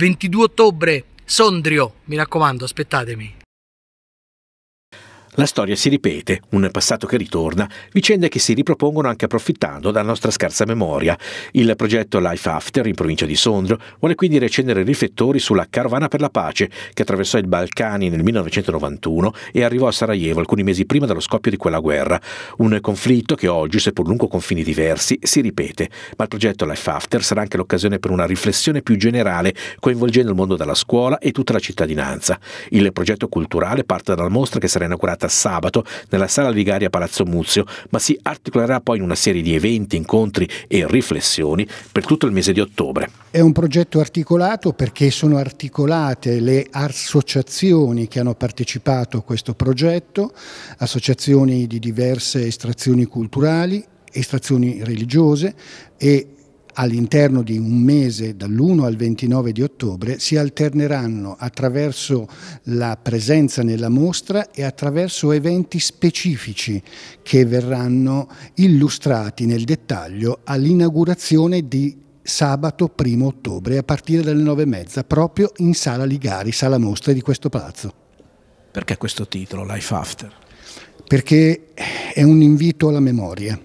22 ottobre, Sondrio, mi raccomando, aspettatemi. La storia si ripete, un passato che ritorna, vicende che si ripropongono anche approfittando della nostra scarsa memoria. Il progetto Life After in provincia di Sondrio vuole quindi recendere riflettori sulla carovana per la pace che attraversò i Balcani nel 1991 e arrivò a Sarajevo alcuni mesi prima dello scoppio di quella guerra. Un conflitto che oggi, seppur lungo confini diversi, si ripete, ma il progetto Life After sarà anche l'occasione per una riflessione più generale coinvolgendo il mondo della scuola e tutta la cittadinanza. Il progetto culturale parte dalla mostra che sarà inaugurata sabato nella Sala Vigaria Palazzo Muzio, ma si articolerà poi in una serie di eventi, incontri e riflessioni per tutto il mese di ottobre. È un progetto articolato perché sono articolate le associazioni che hanno partecipato a questo progetto, associazioni di diverse estrazioni culturali, estrazioni religiose e all'interno di un mese dall'1 al 29 di ottobre si alterneranno attraverso la presenza nella mostra e attraverso eventi specifici che verranno illustrati nel dettaglio all'inaugurazione di sabato 1 ottobre a partire dalle 9.30 proprio in Sala Ligari, sala mostra di questo palazzo. Perché questo titolo, Life After? Perché è un invito alla memoria.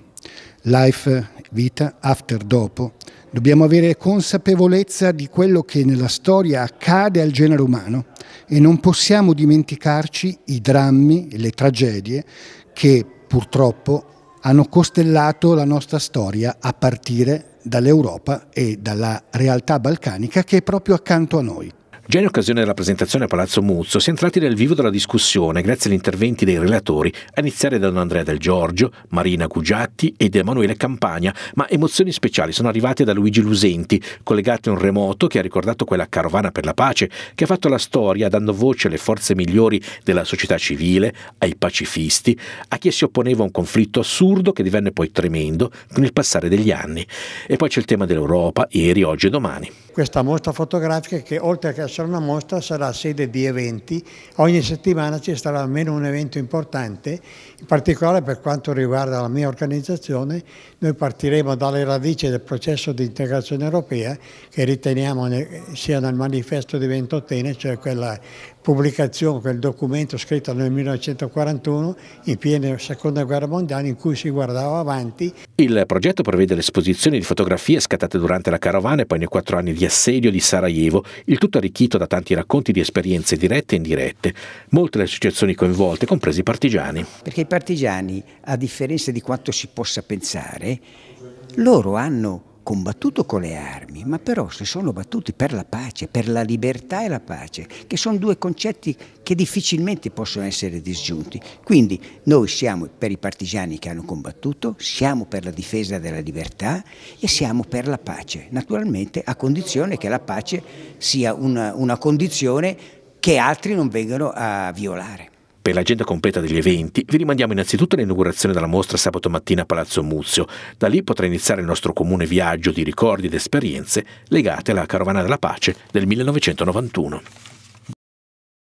Life vita, after dopo. Dobbiamo avere consapevolezza di quello che nella storia accade al genere umano e non possiamo dimenticarci i drammi e le tragedie che purtroppo hanno costellato la nostra storia a partire dall'Europa e dalla realtà balcanica che è proprio accanto a noi. Già in occasione della presentazione a Palazzo Muzzo si è entrati nel vivo della discussione grazie agli interventi dei relatori, a iniziare da Don Andrea Del Giorgio, Marina Gugiatti ed Emanuele Campagna, ma emozioni speciali sono arrivate da Luigi Lusenti, collegato in remoto che ha ricordato quella carovana per la pace che ha fatto la storia dando voce alle forze migliori della società civile, ai pacifisti, a chi si opponeva a un conflitto assurdo che divenne poi tremendo con il passare degli anni. E poi c'è il tema dell'Europa, ieri, oggi e domani. Questa mostra fotografica che oltre che essere una mostra sarà sede di eventi, ogni settimana ci sarà almeno un evento importante, in particolare per quanto riguarda la mia organizzazione, noi partiremo dalle radici del processo di integrazione europea che riteniamo sia nel manifesto di Ventotene, cioè quella pubblicazione, quel documento scritto nel 1941 in piena seconda guerra mondiale in cui si guardava avanti. Il progetto prevede l'esposizione di fotografie scattate durante la carovana e poi nei quattro anni di assedio di Sarajevo, il tutto arricchito da tanti racconti di esperienze dirette e indirette, molte le associazioni coinvolte, compresi i partigiani. Perché i partigiani, a differenza di quanto si possa pensare, loro hanno combattuto con le armi, ma però si sono battuti per la pace, per la libertà e la pace, che sono due concetti che difficilmente possono essere disgiunti. Quindi noi siamo per i partigiani che hanno combattuto, siamo per la difesa della libertà e siamo per la pace, naturalmente a condizione che la pace sia una, una condizione che altri non vengano a violare. Per l'agenda completa degli eventi vi rimandiamo innanzitutto all'inaugurazione della mostra sabato mattina a Palazzo Muzio. Da lì potrà iniziare il nostro comune viaggio di ricordi ed esperienze legate alla Carovana della Pace del 1991.